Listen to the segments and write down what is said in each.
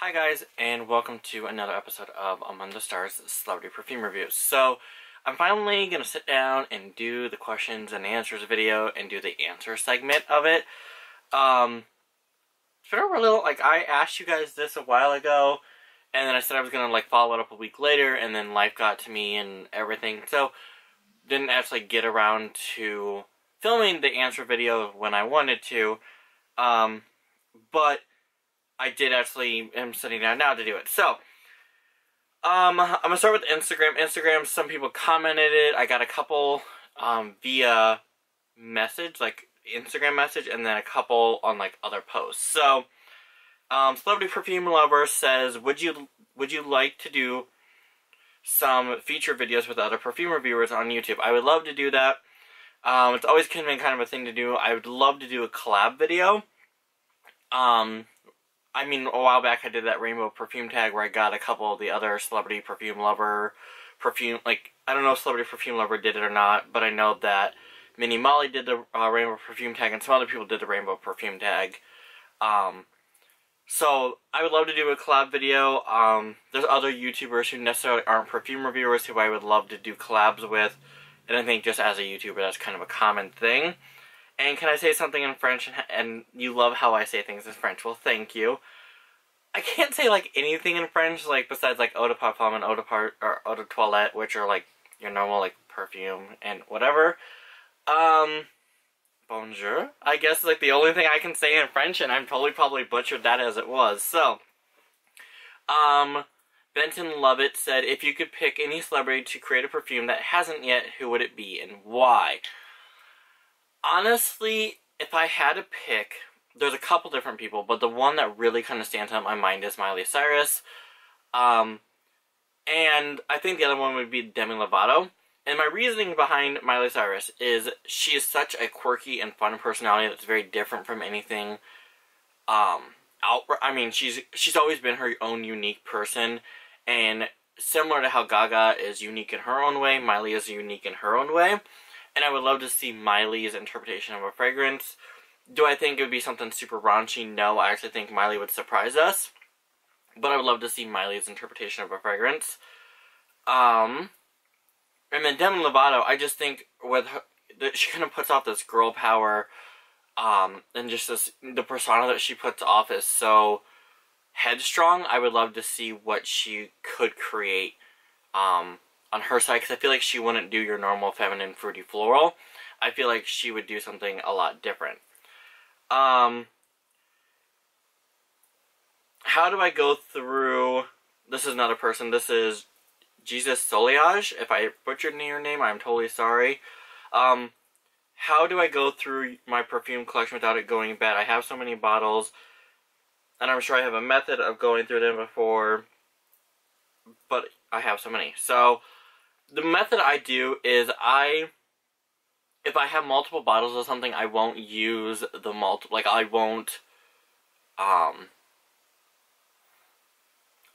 Hi guys, and welcome to another episode of Among the Stars Celebrity Perfume Reviews. So, I'm finally going to sit down and do the questions and answers video and do the answer segment of it. Um, it's been a little, like, I asked you guys this a while ago, and then I said I was going to, like, follow it up a week later, and then life got to me and everything, so didn't actually get around to filming the answer video when I wanted to. Um, but I did actually am sitting down now to do it. So, um, I'm gonna start with Instagram. Instagram, some people commented it. I got a couple um, via message, like Instagram message, and then a couple on like other posts. So, um, celebrity perfume lover says, "Would you would you like to do some feature videos with other perfume reviewers on YouTube? I would love to do that. Um, it's always kind of been kind of a thing to do. I would love to do a collab video." Um, I mean, a while back I did that rainbow perfume tag where I got a couple of the other celebrity perfume lover perfume. Like, I don't know if celebrity perfume lover did it or not, but I know that Minnie Molly did the uh, rainbow perfume tag and some other people did the rainbow perfume tag. Um, so I would love to do a collab video. Um, there's other YouTubers who necessarily aren't perfume reviewers who I would love to do collabs with. And I think just as a YouTuber, that's kind of a common thing. And can I say something in French? And, and you love how I say things in French. Well, thank you. I can't say like anything in French, like besides like eau de parfum and eau de par or eau de toilette, which are like your normal like perfume and whatever. Um, bonjour. I guess is like the only thing I can say in French, and I'm totally probably butchered that as it was. So, um, Benton Lovett said, if you could pick any celebrity to create a perfume that hasn't yet, who would it be and why? Honestly, if I had to pick, there's a couple different people, but the one that really kind of stands out in my mind is Miley Cyrus. Um, and I think the other one would be Demi Lovato. And my reasoning behind Miley Cyrus is she is such a quirky and fun personality that's very different from anything um out I mean she's she's always been her own unique person and similar to how Gaga is unique in her own way, Miley is unique in her own way and I would love to see Miley's interpretation of a fragrance. Do I think it would be something super raunchy? No, I actually think Miley would surprise us. But I would love to see Miley's interpretation of a fragrance. Um, and then Demi Lovato, I just think with her, she kind of puts off this girl power, um, and just this the persona that she puts off is so headstrong. I would love to see what she could create, um, on her side because I feel like she wouldn't do your normal feminine fruity floral. I feel like she would do something a lot different. Um, how do I go through? This is another person. This is Jesus Soliage. If I butchered your name, I'm totally sorry. Um, how do I go through my perfume collection without it going bad? I have so many bottles, and I'm sure I have a method of going through them before, but I have so many. So, the method I do is I, if I have multiple bottles of something, I won't use the multiple, like I won't, um,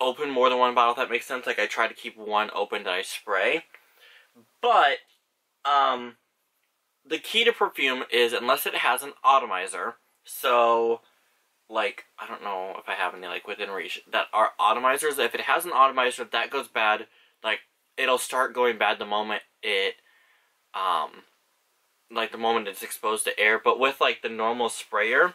open more than one bottle, that makes sense. Like I try to keep one open that I spray. But, um, the key to perfume is unless it has an atomizer, so, like, I don't know if I have any, like, within reach, that are atomizers. If it has an atomizer, that goes bad, like, it'll start going bad the moment it um like the moment it's exposed to air. But with like the normal sprayer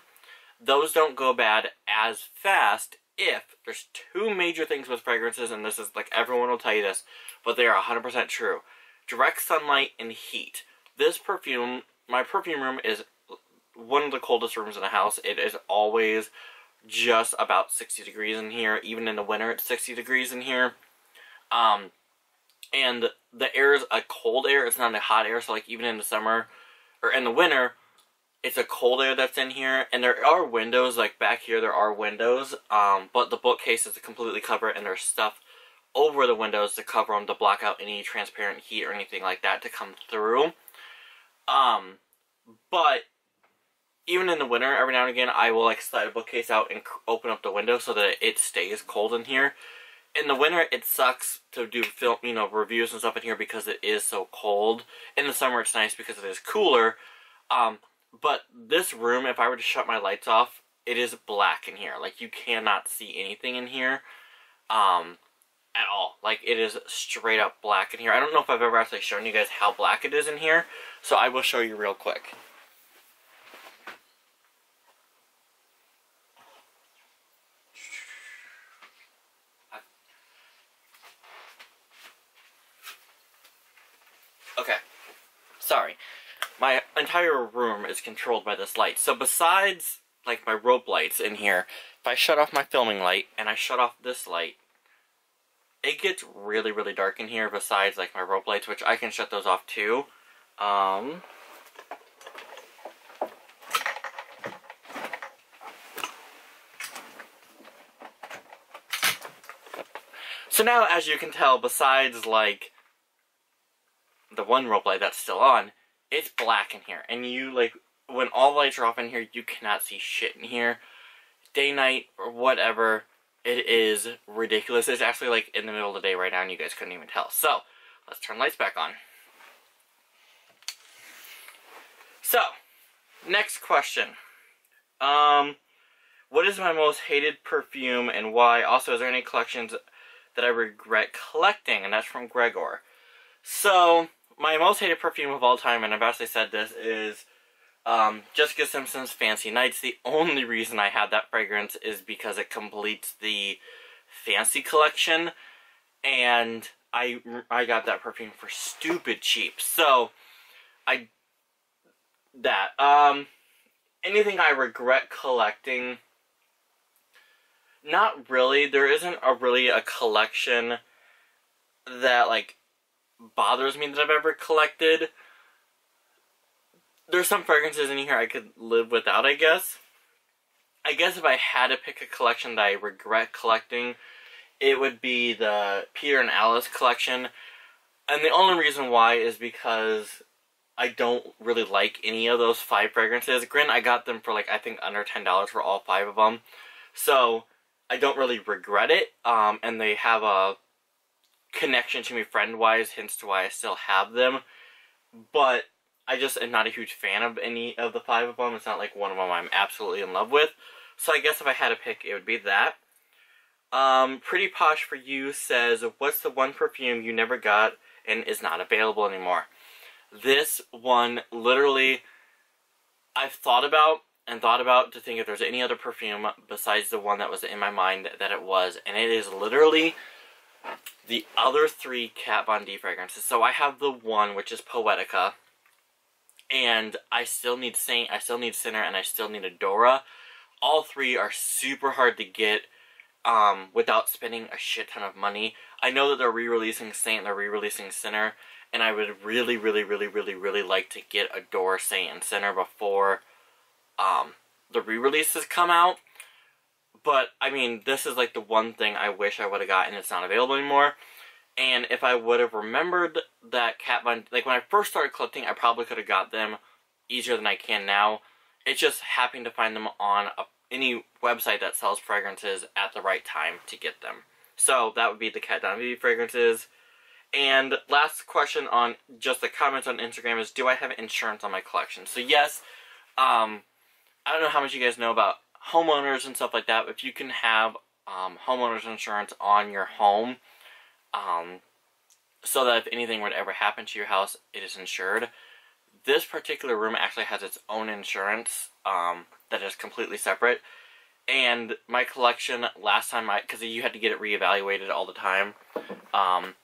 those don't go bad as fast if there's two major things with fragrances and this is like everyone will tell you this but they are 100% true. Direct sunlight and heat. This perfume my perfume room is one of the coldest rooms in the house. It is always just about 60 degrees in here. Even in the winter it's 60 degrees in here. Um and the air is a cold air. It's not a hot air. So like even in the summer or in the winter, it's a cold air that's in here. And there are windows like back here. There are windows, um, but the bookcase is completely covered, and there's stuff over the windows to cover them to block out any transparent heat or anything like that to come through. Um, but even in the winter, every now and again, I will like slide a bookcase out and open up the window so that it stays cold in here in the winter it sucks to do film you know reviews and stuff in here because it is so cold in the summer it's nice because it is cooler um, but this room if i were to shut my lights off it is black in here. Like you cannot see anything in here. Um, at all. Like it is straight up black in here. I don't know if I've ever actually shown you guys how black it is in here. So I will show you real quick. Okay. Sorry. My entire room is controlled by this light. So besides, like, my rope lights in here, if I shut off my filming light and I shut off this light, it gets really, really dark in here besides, like, my rope lights, which I can shut those off, too. Um... So now, as you can tell, besides, like, the one light that's still on, it's black in here. And you, like, when all the lights are off in here, you cannot see shit in here. Day, night, or whatever, it is ridiculous. It's actually, like, in the middle of the day right now, and you guys couldn't even tell. So, let's turn lights back on. So, next question. Um, what is my most hated perfume and why? Also, is there any collections that I regret collecting? And that's from Gregor. So, my most hated perfume of all time, and I've actually said this, is um, Jessica Simpson's Fancy Nights. The only reason I had that fragrance is because it completes the Fancy collection, and I, I got that perfume for stupid cheap. So, I, that, um, anything I regret collecting, not really. There isn't a really a collection that, like, bothers me that I've ever collected. There's some fragrances in here I could live without, I guess. I guess if I had to pick a collection that I regret collecting, it would be the Peter and Alice collection. And the only reason why is because I don't really like any of those five fragrances. Granted, I got them for like, I think under $10 for all five of them. So, I don't really regret it. Um, and they have a connection to me friend wise, hence to why I still have them. But I just am not a huge fan of any of the five of them. It's not like one of them I'm absolutely in love with. So I guess if I had to pick, it would be that. Um, Pretty Posh for You says, What's the one perfume you never got and is not available anymore? This one, literally, I've thought about and thought about to think if there's any other perfume besides the one that was in my mind that it was. And it is literally the other three Kat Von D fragrances. So I have the one, which is Poetica. And I still need Saint, I still need Sinner, and I still need Adora. All three are super hard to get um, without spending a shit ton of money. I know that they're re-releasing Saint, and they're re-releasing Sinner, and I would really, really, really, really, really like to get Adora, Saint, and Sinner before um, the re-releases come out. But, I mean, this is like the one thing I wish I would have gotten. It's not available anymore. And if I would have remembered that Kat Von... Like, when I first started collecting, I probably could have got them easier than I can now. It's just happening to find them on a, any website that sells fragrances at the right time to get them. So, that would be the Kat Von fragrances. And last question on just the comments on Instagram is, do I have insurance on my collection? So, yes, um, I don't know how much you guys know about homeowners and stuff like that, if you can have um, homeowners insurance on your home, um, so that if anything to ever happen to your house, it is insured. This particular room actually has its own insurance um, that is completely separate. And my collection last time, I because you had to get it reevaluated all the time. Um,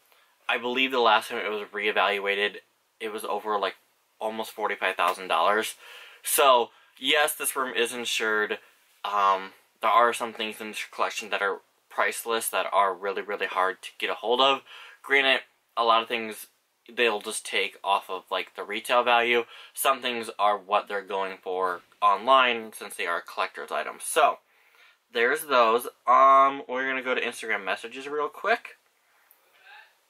I believe the last time it was reevaluated, it was over like almost forty five thousand dollars. So yes, this room is insured. Um, there are some things in this collection that are priceless that are really, really hard to get a hold of. Granted, a lot of things they'll just take off of like the retail value. Some things are what they're going for online since they are collector's items. So, there's those. Um, we're gonna go to Instagram messages real quick.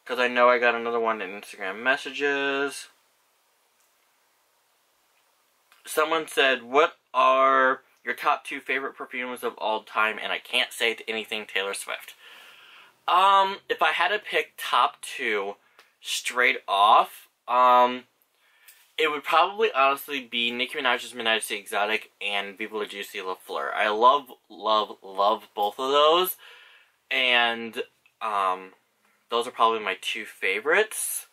Because I know I got another one in Instagram messages. Someone said, what are your top two favorite perfumes of all time, and I can't say to anything Taylor Swift. Um, if I had to pick top two straight off, um, it would probably honestly be Nicki Minaj's Minajesty Exotic and Viva La Juicy La Fleur. I love, love, love both of those. And, um, those are probably my two favorites.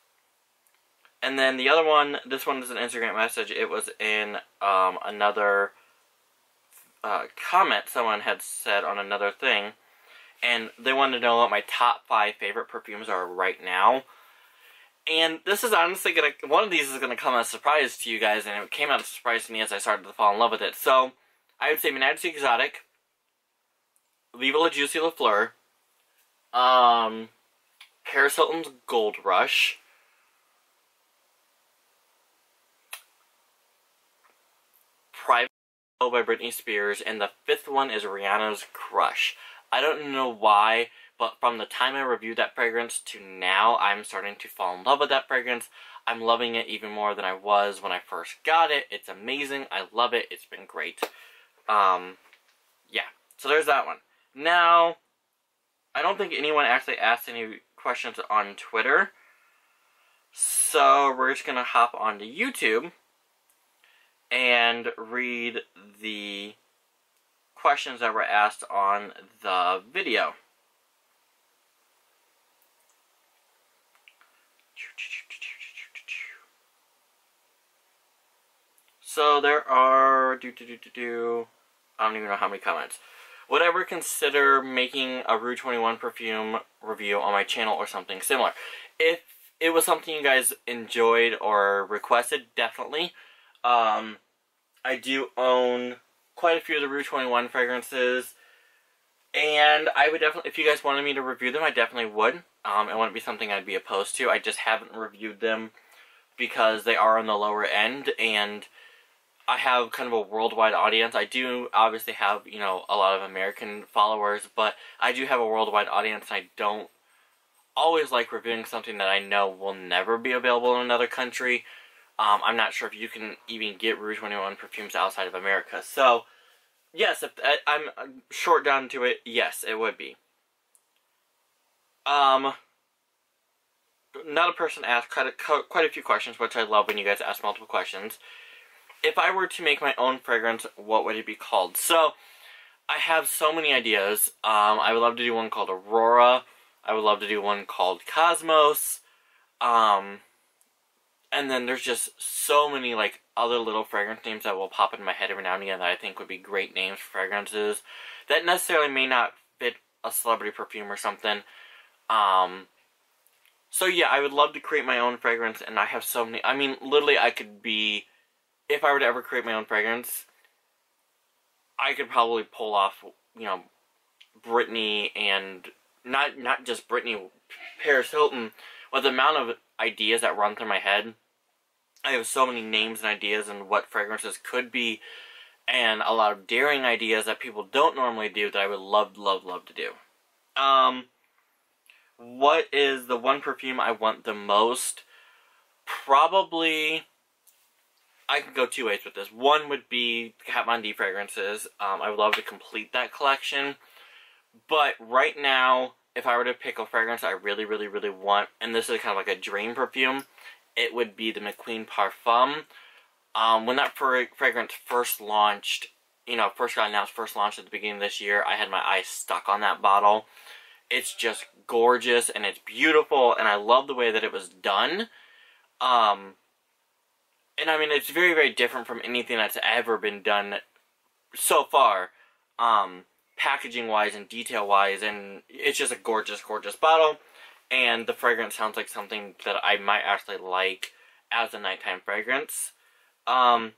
And then the other one, this one is an Instagram message. It was in, um, another, uh, comment someone had said on another thing. And they wanted to know what my top five favorite perfumes are right now. And this is honestly gonna one of these is gonna come as a surprise to you guys, and it came out as a surprise to me as I started to fall in love with it. So I would say Minajesty Exotic, Viva La Juicy La Fleur, um, Paris Hilton's Gold Rush, by Britney Spears, and the fifth one is Rihanna's Crush. I don't know why but from the time I reviewed that fragrance to now, I'm starting to fall in love with that fragrance. I'm loving it even more than I was when I first got it. It's amazing. I love it. It's been great. Um, yeah. So there's that one. Now, I don't think anyone actually asked any questions on Twitter. So we're just going to hop onto YouTube and read the questions that were asked on the video. So there are do do do do do. I don't even know how many comments. Would I ever consider making a Rue 21 perfume review on my channel or something similar? If it was something you guys enjoyed or requested, definitely. Um, I do own quite a few of the Rue 21 fragrances. And I would definitely, if you guys wanted me to review them, I definitely would. Um, it wouldn't be something I'd be opposed to. I just haven't reviewed them because they are on the lower end and I have kind of a worldwide audience. I do obviously have, you know, a lot of American followers, but I do have a worldwide audience and I don't always like reviewing something that I know will never be available in another country. Um, I'm not sure if you can even get Rue 21 perfumes outside of America. So, yes, if I'm short down to it, yes, it would be. Um, another person asked quite a, quite a few questions, which I love when you guys ask multiple questions if I were to make my own fragrance, what would it be called? So, I have so many ideas. Um, I would love to do one called Aurora. I would love to do one called Cosmos. Um, and then there's just so many like other little fragrance names that will pop in my head every now and again that I think would be great names for fragrances that necessarily may not fit a celebrity perfume or something. Um, so yeah, I would love to create my own fragrance, and I have so many. I mean, literally, I could be if I were to ever create my own fragrance, I could probably pull off, you know, Britney and not not just Britney, Paris Hilton. With the amount of ideas that run through my head, I have so many names and ideas and what fragrances could be, and a lot of daring ideas that people don't normally do that I would love, love, love to do. Um, what is the one perfume I want the most? Probably I could go two ways with this. One would be Kat Von D fragrances. Um, I would love to complete that collection. But right now, if I were to pick a fragrance I really, really, really want, and this is kind of like a dream perfume, it would be the McQueen Parfum. Um, when that fragrance first launched, you know, first got announced, first launched at the beginning of this year, I had my eyes stuck on that bottle. It's just gorgeous and it's beautiful, and I love the way that it was done. Um, and I mean, it's very, very different from anything that's ever been done so far, um, packaging wise and detail wise, and it's just a gorgeous, gorgeous bottle. And the fragrance sounds like something that I might actually like as a nighttime fragrance. Um,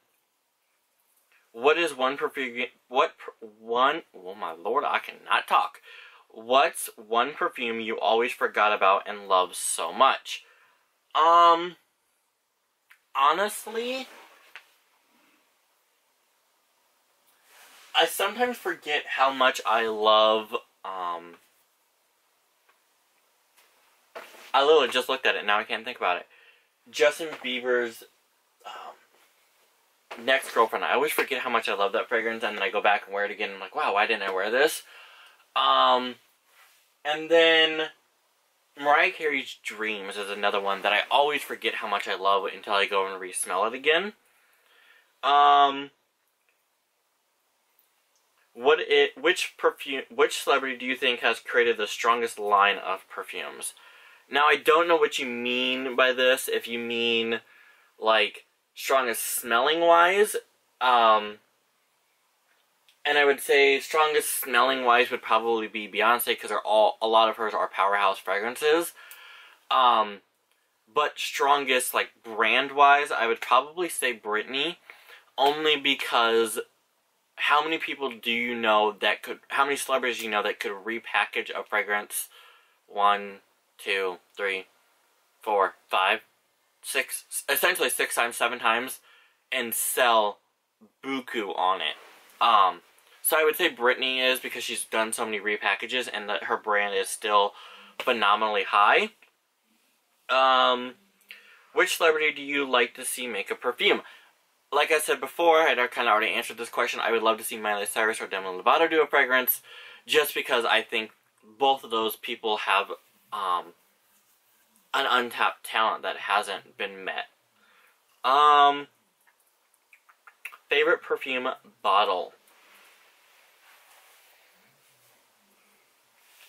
what is one perfume? What one? Oh my lord, I cannot talk. What's one perfume you always forgot about and love so much? Um, honestly, I sometimes forget how much I love, um, I literally just looked at it, now I can't think about it. Justin Bieber's, um, next girlfriend. I always forget how much I love that fragrance, and then I go back and wear it again, and I'm like, wow, why didn't I wear this? Um, and then, Mariah Carey's Dreams is another one that I always forget how much I love until I go and re-smell it again. Um, what it which perfume which celebrity do you think has created the strongest line of perfumes? Now I don't know what you mean by this. If you mean like strongest smelling wise, um, and I would say strongest smelling wise would probably be Beyonce because are all a lot of hers are powerhouse fragrances. Um, but strongest like brand wise, I would probably say Britney, only because how many people do you know that could? How many celebrities do you know that could repackage a fragrance? One, two, three, four, five, six, essentially six times, seven times, and sell buku on it. Um, so I would say Britney is because she's done so many repackages and that her brand is still phenomenally high. Um, which celebrity do you like to see make a perfume? Like I said before, I kind of already answered this question. I would love to see Miley Cyrus or Demi Lovato do a fragrance, just because I think both of those people have um, an untapped talent that hasn't been met. Um, favorite perfume bottle.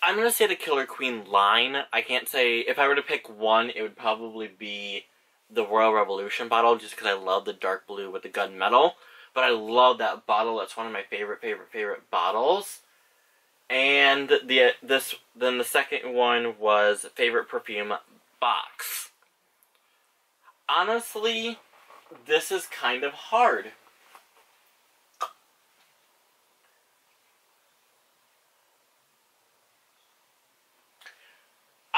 I'm gonna say the Killer Queen line. I can't say if I were to pick one, it would probably be the Royal Revolution bottle, just because I love the dark blue with the gunmetal. But I love that bottle. That's one of my favorite, favorite, favorite bottles. And the this then the second one was favorite perfume box. Honestly, this is kind of hard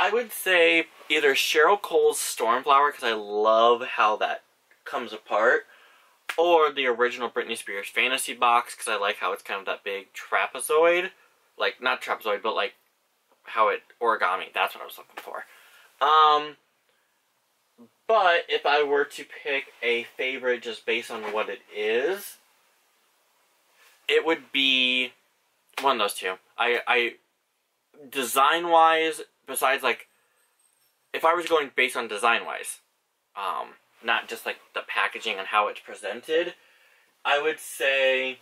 I would say either Cheryl Cole's Stormflower because I love how that comes apart, or the original Britney Spears Fantasy Box because I like how it's kind of that big trapezoid, like not trapezoid, but like how it origami. That's what I was looking for. Um, but if I were to pick a favorite just based on what it is, it would be one of those two. I I design wise besides like if I was going based on design wise, um, not just like the packaging and how it's presented, I would say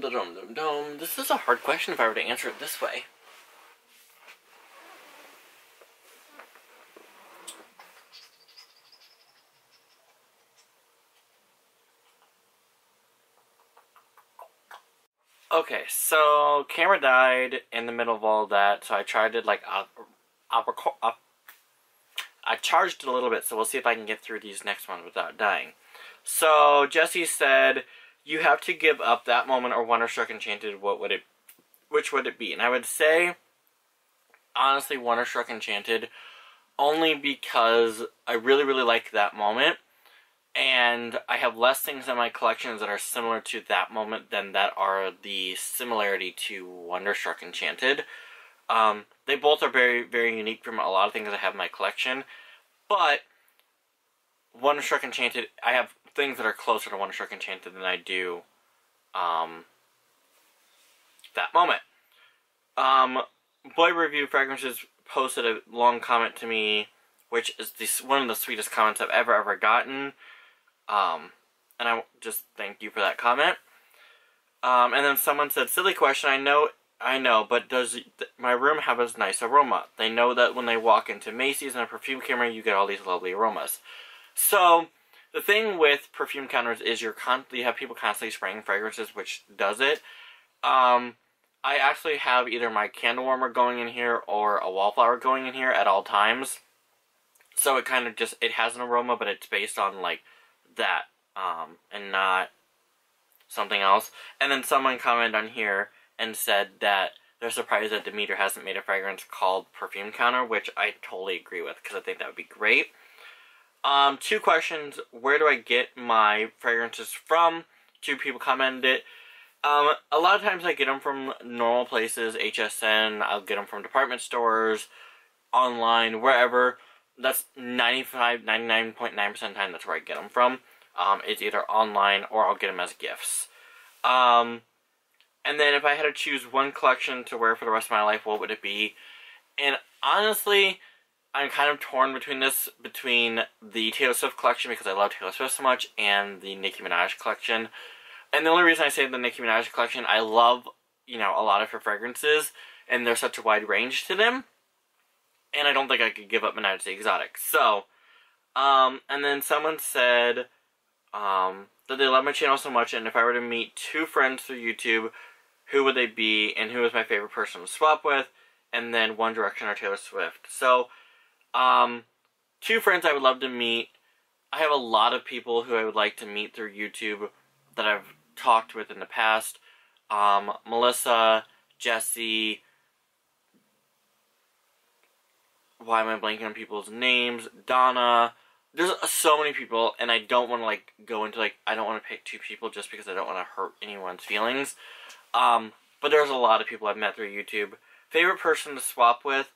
da dum dum dum. This is a hard question if I were to answer it this way. Okay, so camera died in the middle of all that, so I tried to like uh, I charged it a little bit, so we'll see if I can get through these next ones without dying. So Jesse said, "You have to give up that moment or Wonderstruck Enchanted. What would it? Which would it be?" And I would say, honestly, Wonderstruck Enchanted, only because I really, really like that moment and I have less things in my collections that are similar to that moment than that are the similarity to Wonderstruck Enchanted. Um, they both are very, very unique from a lot of things I have in my collection, but Wonderstruck Enchanted, I have things that are closer to Wonderstruck Enchanted than I do um, that moment. Um, Boy Review Fragrances posted a long comment to me, which is the, one of the sweetest comments I've ever, ever gotten. Um, and I just thank you for that comment. Um, and then someone said, silly question, I know, I know, but does my room have a nice aroma? They know that when they walk into Macy's and a perfume camera, you get all these lovely aromas. So, the thing with perfume counters is you're con you have people constantly spraying fragrances, which does it. Um, I actually have either my candle warmer going in here or a wallflower going in here at all times. So it kind of just, it has an aroma, but it's based on like that um, and not something else. And then someone commented on here and said that they're surprised that Demeter hasn't made a fragrance called Perfume Counter, which I totally agree with because I think that would be great. Um, two questions. Where do I get my fragrances from? Two people commented it. Um, a lot of times I get them from normal places, HSN, I'll get them from department stores, online, wherever that's 95, 99.9% of the time that's where I get them from. Um, it's either online or I'll get them as gifts. Um, and then if I had to choose one collection to wear for the rest of my life, what would it be? And honestly, I'm kind of torn between this, between the Taylor Swift collection because I love Taylor Swift so much, and the Nicki Minaj collection. And the only reason I say the Nicki Minaj collection, I love, you know, a lot of her fragrances, and there's such a wide range to them. And I don't think I could give up Minajesty Exotic. So, um, and then someone said, um, that they love my channel so much, and if I were to meet two friends through YouTube, who would they be, and who is my favorite person to swap with, and then One Direction or Taylor Swift. So, um, two friends I would love to meet. I have a lot of people who I would like to meet through YouTube that I've talked with in the past. Um, Melissa, Jesse. Why am I blanking on people's names? Donna. There's so many people, and I don't want to like go into like I don't want to pick two people just because I don't want to hurt anyone's feelings. Um, but there's a lot of people I've met through YouTube. Favorite person to swap with?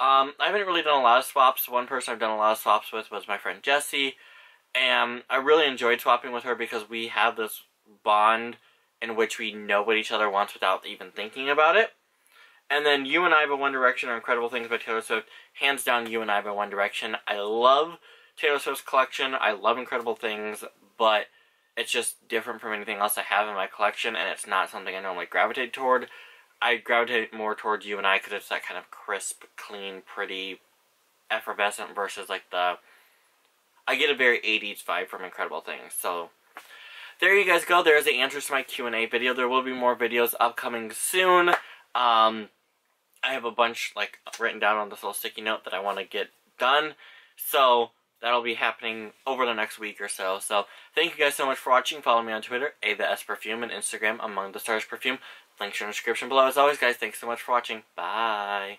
Um, I haven't really done a lot of swaps. One person I've done a lot of swaps with was my friend Jessie, and I really enjoyed swapping with her because we have this bond in which we know what each other wants without even thinking about it. And then You and I by One Direction are Incredible Things by Taylor Swift. Hands down, You and I by One Direction. I love Taylor Swift's collection. I love Incredible Things, but it's just different from anything else I have in my collection, and it's not something I normally gravitate toward. I gravitate more towards You and I because it's that kind of crisp, clean, pretty, effervescent versus like the. I get a very 80s vibe from Incredible Things, so there you guys go. There's the answers to my Q&A video. There will be more videos upcoming soon. Um, I have a bunch like written down on this little sticky note that I want to get done. So that'll be happening over the next week or so. So thank you guys so much for watching. Follow me on Twitter, Ava S Perfume, and Instagram, Among the Stars Perfume. Links are in the description below. As always, guys, thanks so much for watching. Bye.